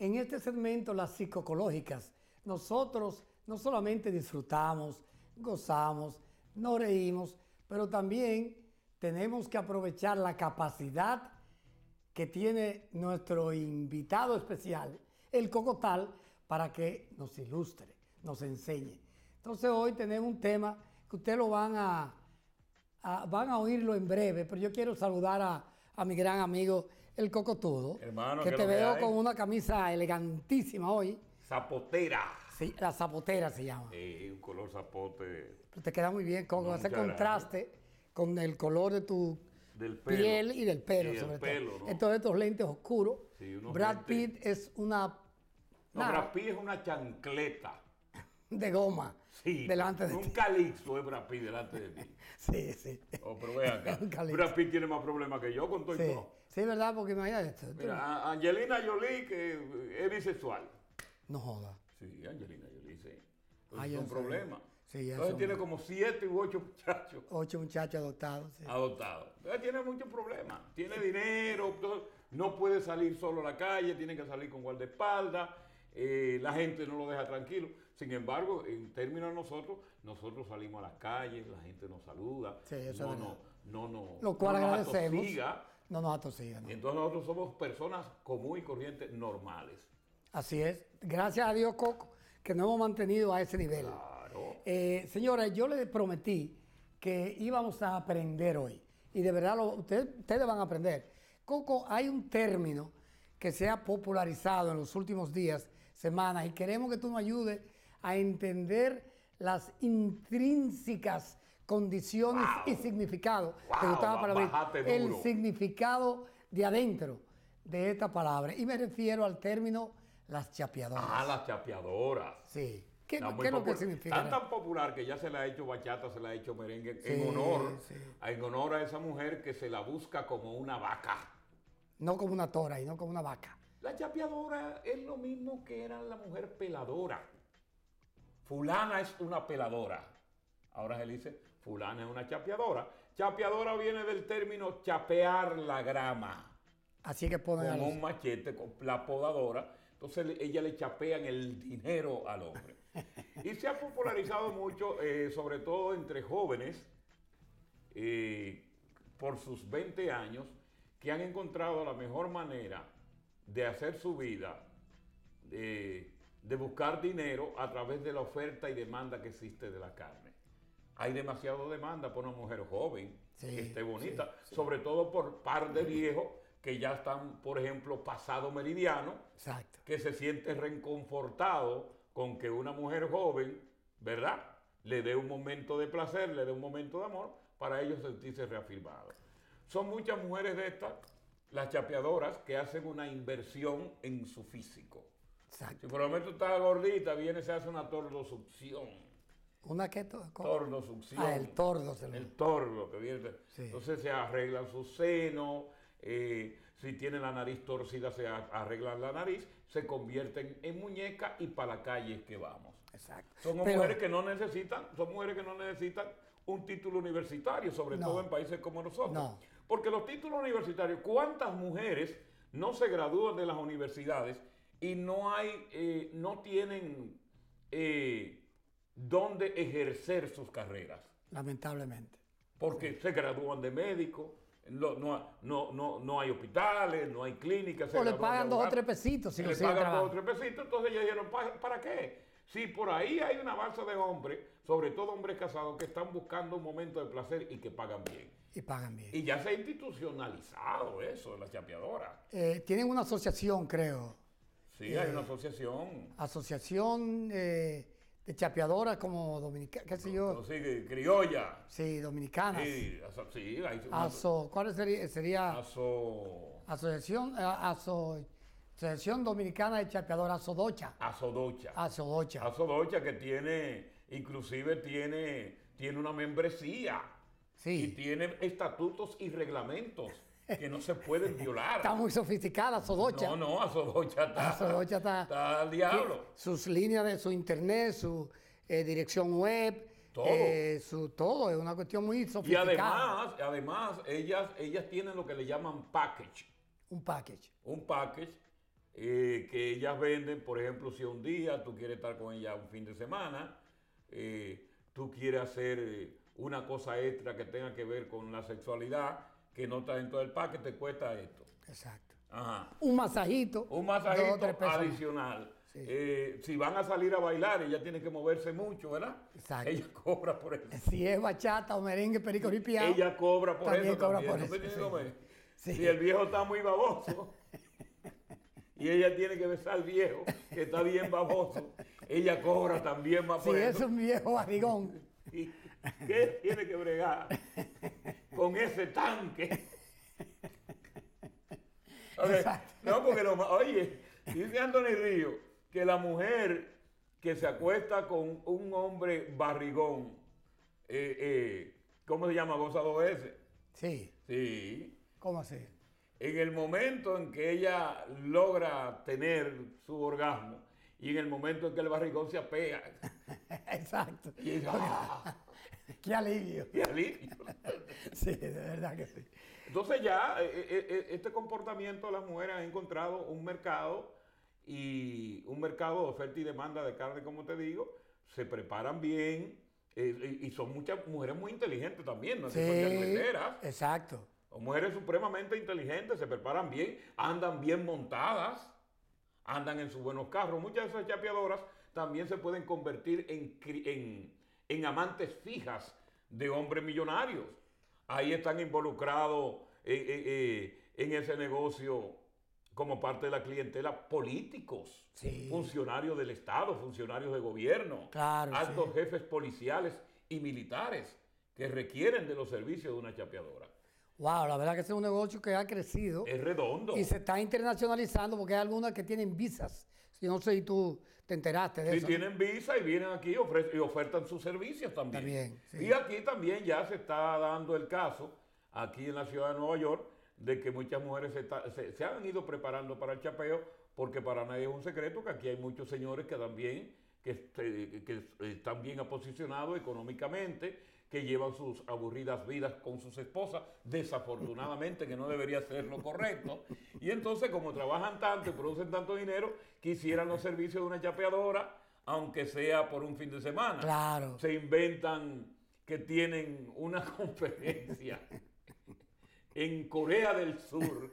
en este segmento, las psicocológicas, nosotros no solamente disfrutamos, gozamos, nos reímos, pero también tenemos que aprovechar la capacidad que tiene nuestro invitado especial, el Cocotal, para que nos ilustre, nos enseñe. Entonces hoy tenemos un tema que ustedes lo van a, van a oírlo en breve, pero yo quiero saludar a, a mi gran amigo el Cocotudo, Hermano, que ¿qué te que veo con una camisa elegantísima hoy. Zapotera. Sí, la zapotera se llama. Eh, un color zapote Pero te queda muy bien, Coco, No, ese contraste con el color de tu del pelo. piel y del pelo, Y sobre pelo, todo. ¿no? Entonces estos lentes oscuros. Sí, Brad lentes- Pitt es una No, nada, Brad Pitt es una chancleta. de goma Sí. delante de un ti. calixto es Brad Pitt delante de ti. Sí, sí. Oh, pero ve acá. Brad Pitt tiene más problemas que yo con todo y Sí, todo. Sí, verdad, porque imagínate esto. Mira, Angelina Jolie, que es bisexual. No jodas. Sí, Angelina Jolie, sí. Ah, es un problema. Sí, Entonces es tiene como siete u ocho muchachos Ocho muchachos adoptados. sí. adoptados. Entonces tiene muchos problemas. Tiene dinero, no puede salir solo a la calle, tiene que salir con guardaespaldas. eh, la gente no lo deja tranquilo. Sin embargo, en términos de nosotros, nosotros salimos a las calles, la gente nos saluda. Sí, eso no, es no, no, no, Lo cual no nos agradecemos. atosiga. No nos atosiga, ¿no? Y entonces nosotros somos personas comunes y corrientes normales. Así es. Gracias a Dios, Coco, que nos hemos mantenido a ese nivel. Claro. Eh, señora, yo les prometí que íbamos a aprender hoy. Y de verdad, lo- ustedes, ustedes van a aprender. Coco, hay un término que se ha popularizado en los últimos días, semanas, y queremos que tú nos ayudes a entender las intrínsecas condiciones Wow. y significados. Wow, Te gustaba para mí, bajaste el significado de adentro de esta palabra. Y me refiero al término las chapeadoras. Ah, las chapeadoras. Sí. ¿Qué, qué es lo que significa? Tan tan popular que ya se le ha hecho bachata, se le ha hecho merengue Sí, en honor, sí. en honor a esa mujer que se la busca como una vaca. No como una tora y no como una vaca. La chapeadora es lo mismo que era la mujer peladora. Fulana es una peladora. Ahora se le dice, fulana es una chapeadora. Chapeadora viene del término chapear la grama. Así que ponen con un machete, con la podadora. Entonces ella le chapean el dinero al hombre. Y se ha popularizado mucho, eh, sobre todo entre jóvenes, eh, por sus 20 años, que han encontrado la mejor manera de hacer su vida, eh, de buscar dinero a través de la oferta y demanda que existe de la carne. Hay demasiada demanda por una mujer joven Sí, que esté bonita, sí, sí. sobre todo por par de viejos que ya están, por ejemplo, pasado meridiano, Exacto. que se siente reconfortado con que una mujer joven, ¿verdad? Le dé un momento de placer, le dé un momento de amor, para ellos sentirse reafirmados. Son muchas mujeres de estas, las chapeadoras, que hacen una inversión en su físico. Exacto. Si por lo menos tú estás gordita, viene y se hace una tordosucción. ¿Una qué? to- co- Tordosucción. Ah, el tordo. Se lo- El tordo que viene. Sí. Entonces se arreglan sus senos, eh, si tienen la nariz torcida se arreglan la nariz, se convierten en muñeca y para la calle es que vamos. Exacto. Son Pero- mujeres que no necesitan, son mujeres que no necesitan un título universitario, sobre No. todo en países como nosotros. No. Porque los títulos universitarios, ¿cuántas mujeres no se gradúan de las universidades y no hay, eh, no tienen eh, dónde ejercer sus carreras? Lamentablemente. Porque se gradúan de médico, no, no, no, no, no hay hospitales, no hay clínicas. O le pagan dos o tres pesitos si le pagan dos o tres pesitos, entonces ellos dijeron, ¿para, qué? Si por ahí hay una balsa de hombres, sobre todo hombres casados, que están buscando un momento de placer y que pagan bien. Y pagan bien. Y ya se ha institucionalizado eso, la chapeadora. Eh, tienen una asociación, creo. Sí, hay una asociación. Asociación eh, de chapeadoras como dominicanas, qué sé yo. Sí, criolla. Sí, dominicanas. Sí, aso- sí, hay Aso, ¿Cuál sería? sería aso- Asociación, eh, aso- Asociación Dominicana de Chapeadoras, Asodocha. asodocha. Asodocha. Asodocha que tiene, inclusive tiene, tiene una membresía y Sí. tiene estatutos y reglamentos que no se pueden violar. Está muy sofisticada, Asodocha. No, no, Asodocha está, Asodocha está, está al diablo. Sus líneas de su internet, su eh, dirección web, Todo. eh, su todo, es una cuestión muy Y sofisticada. además, además ellas, ellas tienen lo que le llaman package. un package. Un package eh, que ellas venden, por ejemplo, si un día tú quieres estar con ella un fin de semana, eh, tú quieres hacer una cosa extra que tenga que ver con la sexualidad, que no está dentro del paquete, te cuesta esto. Exacto. Ajá. Un masajito. Un masajito adicional. Sí. Eh, si van a salir a bailar, ella tiene que moverse mucho, ¿verdad? Exacto. Ella cobra por eso. Si es bachata o merengue, perico ripiado. Ella cobra por también eso cobra también. por ¿No eso, sí, que sí. Si el viejo está muy baboso y ella tiene que besar al viejo que está bien baboso, ella cobra también más Si por es eso. un viejo barrigón. ¿Y qué tiene que bregar con ese tanque? Ok, Exacto. No, porque lo oye, dice Anthony Río que la mujer que se acuesta con un hombre barrigón, eh, eh, ¿cómo se llama? Goza dos veces. Sí. Sí. ¿Cómo así? En el momento en que ella logra tener su orgasmo y en el momento en que el barrigón se apea. Exacto. Y ¡ah! Qué alivio. ¡Qué alivio! Sí, de verdad que sí. Entonces ya eh, eh, eh, este comportamiento de las mujeres ha encontrado un mercado y un mercado de oferta y demanda de carne, como te digo, se preparan bien y son muchas mujeres muy inteligentes también, no Sí, exacto. Son mujeres supremamente inteligentes, se preparan bien, andan bien montadas, andan en sus buenos carros. Muchas de esas chapeadoras también se pueden convertir en, en- en amantes fijas de hombres millonarios. Ahí están involucrados eh, eh, eh, en ese negocio como parte de la clientela políticos, Sí. funcionarios del Estado, funcionarios de gobierno, Claro, altos sí. jefes policiales y militares que requieren de los servicios de una chapeadora. Wow, la verdad que es un negocio que ha crecido Es redondo. y se está internacionalizando porque hay algunas que tienen visas. Yo no sé si tú te enteraste de Si eso. tienen visa y vienen aquí y ofertan sus servicios también. También, sí. Y aquí también ya se está dando el caso, aquí en la ciudad de Nueva York, de que muchas mujeres se, está- se- se han ido preparando para el chapeo, porque para nadie es un secreto que aquí hay muchos señores que también que, este, que están bien posicionados económicamente, que llevan sus aburridas vidas con sus esposas, desafortunadamente, que no debería ser lo correcto. Y entonces, como trabajan tanto y producen tanto dinero, quisieran los servicios de una chapeadora, aunque sea por un fin de semana. Claro. Se inventan que tienen una conferencia en Corea del Sur,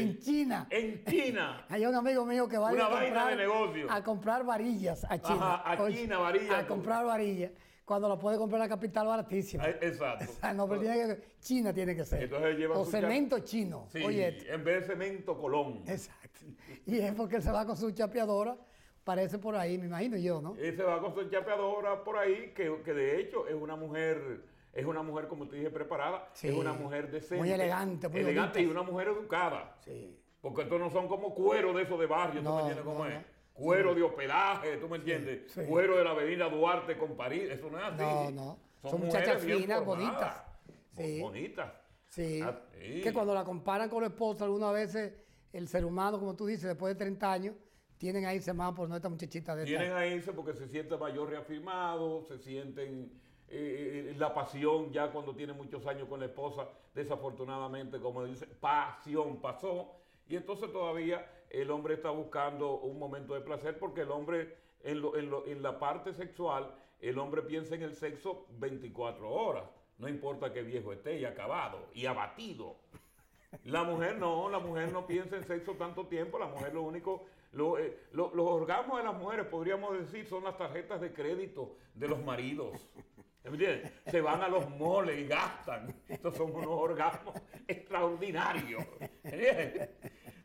En China. en China. Hay un amigo mío que va a, Una a vaina comprar, de negocio. a comprar varillas a China. Ajá, a China, varillas. A comprar varillas. Cuando la puede comprar en la capital baratísima. Exacto. O sea, no, pero tiene que- China tiene que ser. Entonces lleva o cemento chino. Sí, Oye, en vez de cemento Colón. exacto. Y es porque él se va con su chapeadora. Parece por ahí, me imagino yo, ¿no? Y se va con su chapeadora por ahí, que, que de hecho es una mujer, es una mujer, como te dije, preparada, Sí. es una mujer decente. Muy elegante, muy Elegante bonita. y una mujer educada. Sí. Porque estos no son como cuero de esos de barrio, ¿tú me entiendes cómo no, es? no. Cuero de hospedaje, ¿tú me entiendes? sí. Cuero de la avenida Duarte con París, eso no es así. No, no. Son mujeres muchachas finas, bonitas. Sí. Bonitas. Sí. Ah. Que cuando la comparan con la esposa, algunas veces el ser humano, como tú dices, después de 30 años, tienen ahí semana por no esta muchachita de Tienen a irse porque se sienten mayor reafirmado, se sienten eh, eh, la pasión ya cuando tienen muchos años con la esposa, desafortunadamente, como dice, pasión pasó. Y entonces todavía el hombre está buscando un momento de placer porque el hombre, en, lo- en lo- en la parte sexual, el hombre piensa en el sexo 24 horas. No importa que viejo esté y acabado y abatido. La mujer no, la mujer no piensa en sexo tanto tiempo, la mujer lo único, lo, eh, lo- los orgasmos de las mujeres, podríamos decir, son las tarjetas de crédito de los maridos. ¿Me entiendes? Se van a los moles y gastan. Estos son unos orgasmos extraordinarios.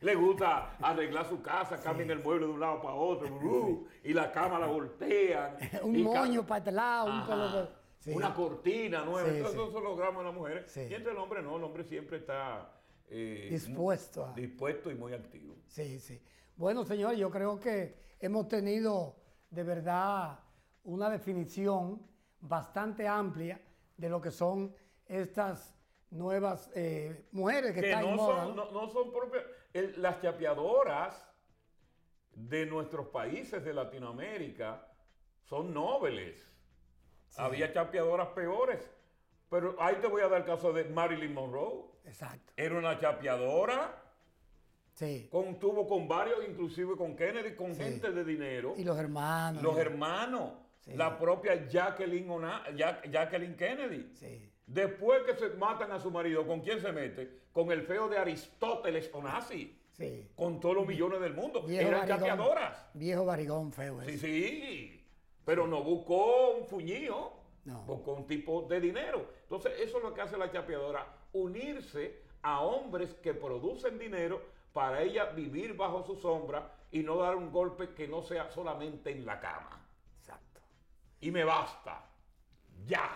Le gusta arreglar su casa, cambian el mueble de un lado para otro, uh, y la cama la voltean. un moño para este lado, un pelo Sí. Una cortina nueva. Sí, Entonces, sí. esos son los gramos de las mujeres. Y entre el hombre no, el hombre siempre está eh, Dispuesto a- dispuesto y muy activo. Sí, sí. Bueno, señor, yo creo que hemos tenido de verdad una definición bastante amplia de lo que son estas nuevas eh, mujeres que, Que están en no moda. son, ¿no? no, no son propias. el- las chapeadoras de nuestros países de Latinoamérica son nobles. Había chapeadoras peores. Pero ahí te voy a dar el caso de Marilyn Monroe. Exacto. Era una chapeadora Sí. Con, tuvo con varios, inclusive con Kennedy, con Sí. gente de dinero. Y los hermanos. los hermanos. Sí. La propia Jacqueline, Ona- Ja- Jacqueline Kennedy. Sí. Después que se matan a su marido, ¿con quién se mete? Con el feo de Aristóteles Onassi. Sí. Con todos los millones del mundo. Viejo Eran chapeadoras. Viejo barigón feo Sí, sí. Pero no buscó un fuñío. No. Buscó un tipo de dinero. Entonces, eso es lo que hace la chapeadora. Unirse a hombres que producen dinero para ella vivir bajo su sombra y no dar un golpe que no sea solamente en la cama. Y me basta. Ya.